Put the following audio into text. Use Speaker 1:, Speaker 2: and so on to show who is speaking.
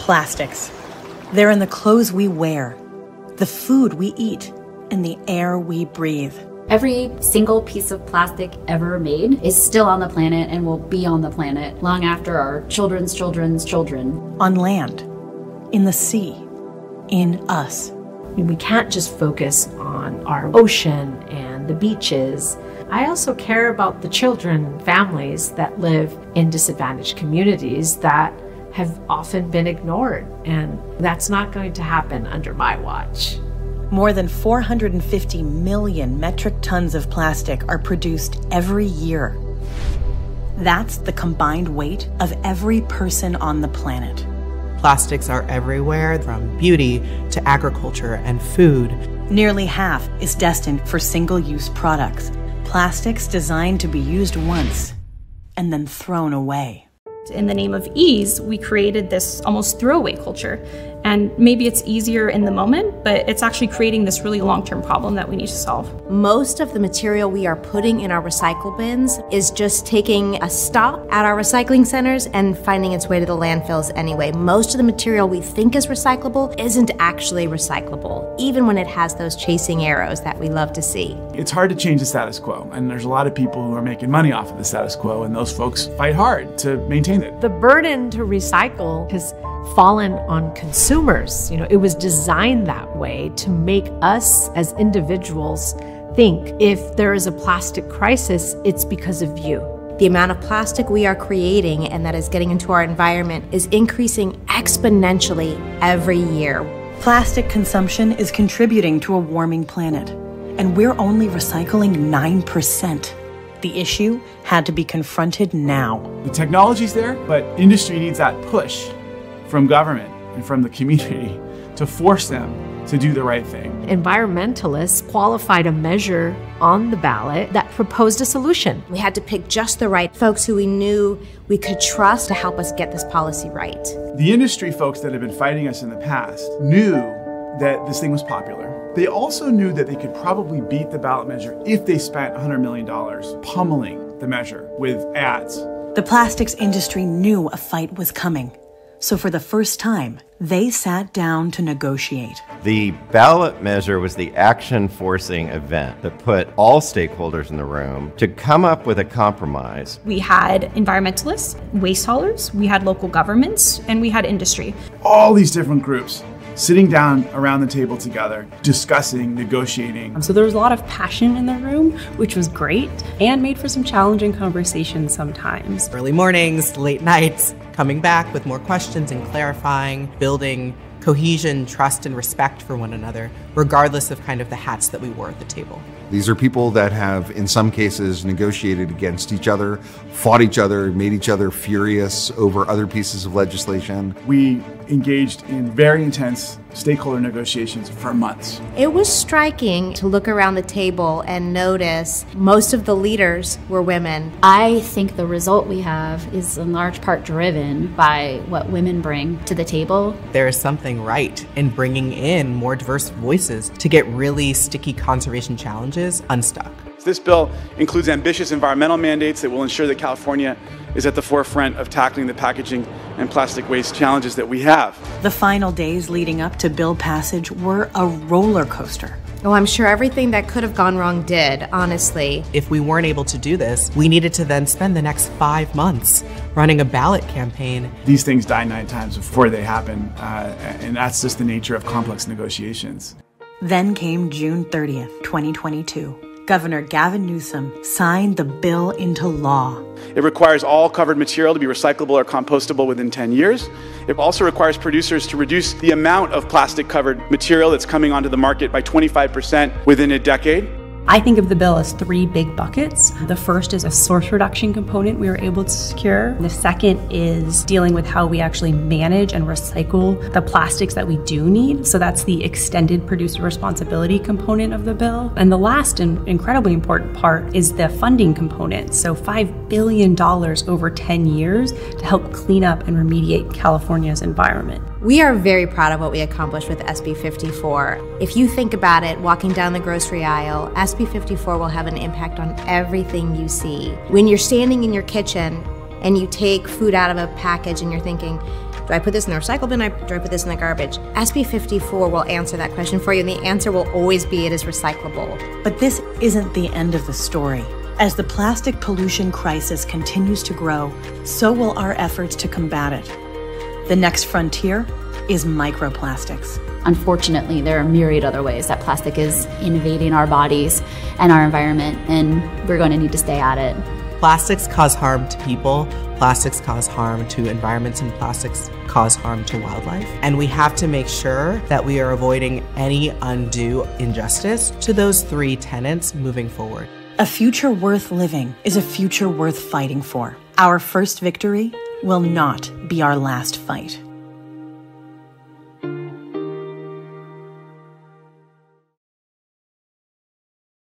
Speaker 1: Plastics. They're in the clothes we wear, the food we eat, and the air we breathe.
Speaker 2: Every single piece of plastic ever made is still on the planet and will be on the planet long after our children's children's children.
Speaker 1: On land, in the sea, in us.
Speaker 3: We can't just focus on our ocean and the beaches. I also care about the children, families that live in disadvantaged communities that have often been ignored, and that's not going to happen under my watch.
Speaker 1: More than 450 million metric tons of plastic are produced every year. That's the combined weight of every person on the planet.
Speaker 4: Plastics are everywhere, from beauty to agriculture and food.
Speaker 1: Nearly half is destined for single use products, plastics designed to be used once and then thrown away.
Speaker 5: In the name of ease, we created this almost throwaway culture. And maybe it's easier in the moment, but it's actually creating this really long term problem that we need to solve.
Speaker 6: Most of the material we are putting in our recycle bins is just taking a stop at our recycling centers and finding its way to the landfills anyway. Most of the material we think is recyclable isn't actually recyclable, even when it has those chasing arrows that we love to see.
Speaker 7: It's hard to change the status quo, and there's a lot of people who are making money off of the status quo, and those folks fight hard to maintain it.
Speaker 3: The burden to recycle has fallen on consumers. You know, it was designed that way to make us as individuals think if there is a plastic crisis, it's because of you.
Speaker 6: The amount of plastic we are creating and that is getting into our environment is increasing exponentially every year.
Speaker 1: Plastic consumption is contributing to a warming planet, and we're only recycling 9%. The issue had to be confronted now.
Speaker 7: The technology's there, but industry needs that push from government and from the community to force them to do the right thing.
Speaker 3: Environmentalists qualified a measure on the ballot that proposed a solution.
Speaker 6: We had to pick just the right folks who we knew we could trust to help us get this policy right.
Speaker 7: The industry folks that had been fighting us in the past knew that this thing was popular. They also knew that they could probably beat the ballot measure if they spent $100 million pummeling the measure with ads.
Speaker 1: The plastics industry knew a fight was coming. So, for the first time, they sat down to negotiate.
Speaker 8: The ballot measure was the action forcing event that put all stakeholders in the room to come up with a compromise.
Speaker 5: We had environmentalists, waste haulers, we had local governments, and we had industry.
Speaker 7: All these different groups sitting down around the table together, discussing, negotiating.
Speaker 9: So there was a lot of passion in the room, which was great and made for some challenging conversations sometimes.
Speaker 4: Early mornings, late nights, coming back with more questions and clarifying, building cohesion, trust, and respect for one another, regardless of kind of the hats that we wore at the table.
Speaker 10: These are people that have, in some cases, negotiated against each other, fought each other, made each other furious over other pieces of legislation.
Speaker 7: We engaged in very intense stakeholder negotiations for months.
Speaker 6: It was striking to look around the table and notice most of the leaders were women.
Speaker 2: I think the result we have is in large part driven by what women bring to the table.
Speaker 4: There is something right and bringing in more diverse voices to get really sticky conservation challenges unstuck.
Speaker 7: This bill includes ambitious environmental mandates that will ensure that California is at the forefront of tackling the packaging and plastic waste challenges that we have.
Speaker 1: The final days leading up to bill passage were a roller coaster.
Speaker 6: Oh, I'm sure everything that could have gone wrong did, honestly.
Speaker 4: If we weren't able to do this, we needed to then spend the next five months running a ballot campaign.
Speaker 7: These things die nine times before they happen, uh, and that's just the nature of complex negotiations.
Speaker 1: Then came June 30th, 2022. Governor Gavin Newsom signed the bill into law.
Speaker 7: It requires all covered material to be recyclable or compostable within 10 years. It also requires producers to reduce the amount of plastic covered material that's coming onto the market by 25% within a decade.
Speaker 9: I think of the bill as three big buckets. The first is a source reduction component we were able to secure. The second is dealing with how we actually manage and recycle the plastics that we do need. So that's the extended producer responsibility component of the bill. And the last and incredibly important part is the funding component. So $5 billion over 10 years to help clean up and remediate California's environment.
Speaker 6: We are very proud of what we accomplished with SB 54. If you think about it, walking down the grocery aisle, SB 54 will have an impact on everything you see. When you're standing in your kitchen and you take food out of a package and you're thinking, Do I put this in the recycle bin do I put this in the garbage? SB 54 will answer that question for you, and the answer will always be it is recyclable.
Speaker 1: But this isn't the end of the story. As the plastic pollution crisis continues to grow, so will our efforts to combat it. The next frontier is microplastics.
Speaker 2: Unfortunately, there are myriad other ways that plastic is invading our bodies and our environment, and we're going to need to stay at it.
Speaker 4: Plastics cause harm to people, plastics cause harm to environments, and plastics cause harm to wildlife. And we have to make sure that we are avoiding any undue injustice to those three tenets moving forward.
Speaker 1: A future worth living is a future worth fighting for. Our first victory will not be our last fight.